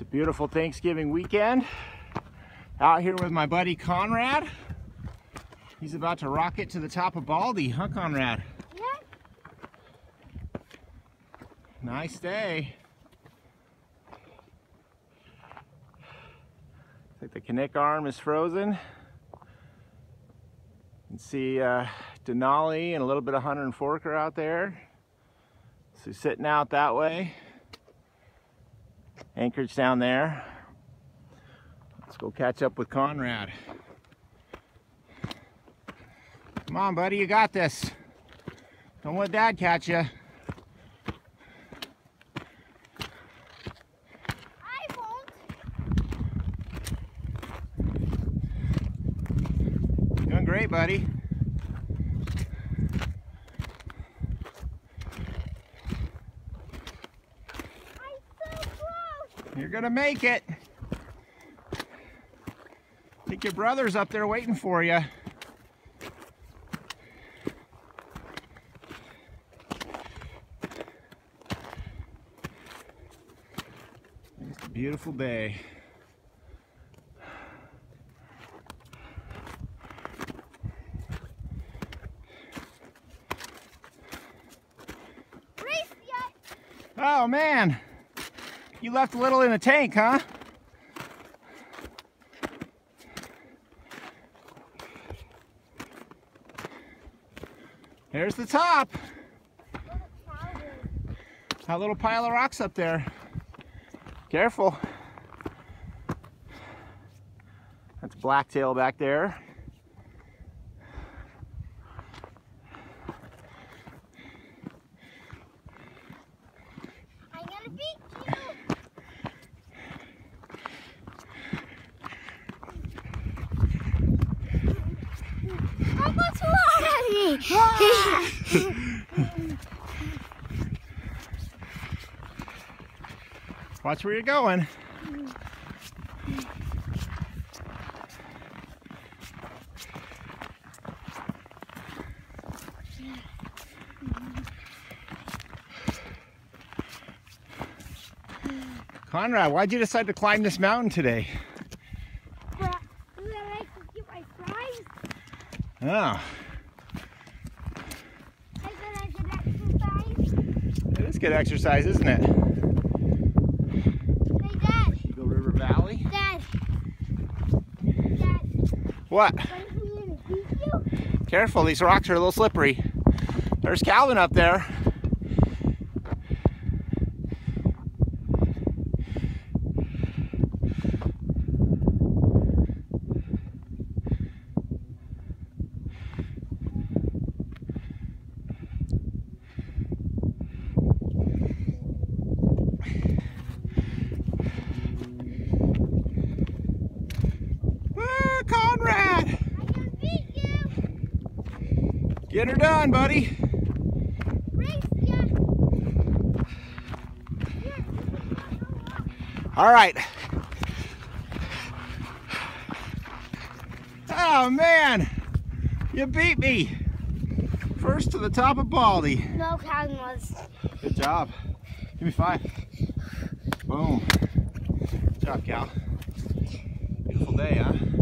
It's a beautiful Thanksgiving weekend. Out here with my buddy Conrad. He's about to rocket to the top of Baldy, huh Conrad? Yeah. Nice day. Like the Knik arm is frozen. You can see uh, Denali and a little bit of Hunter and Foraker out there. So sitting out that way. Anchorage down there. Let's go catch up with Conrad. Come on, buddy, you got this. Don't let dad catch you. Doing great, buddy. You're gonna make it. I think your brother's up there waiting for you. It's a beautiful day. Oh man, you left a little in the tank, huh? There's the top. That little pile of rocks up there. Careful. That's blacktail back there. I'm gonna beat you. Almost lost me. Ah. Watch where you're going. Conrad, why'd you decide to climb this mountain today? But I'm gonna like to get my prize. Oh, I'm gonna get exercise. it is good exercise, isn't it? Hey, Dad. Eagle River Valley. Dad. Dad. What? What if we gonna beat you? Careful, these rocks are a little slippery. There's Calvin up there. Ah, Conrad! I'm gonna beat you. Get her done, buddy. All right. Oh man, you beat me. First to the top of Baldy. No, Calvin was. Good job. Give me five. Boom. Good job, Cal. Beautiful day, huh?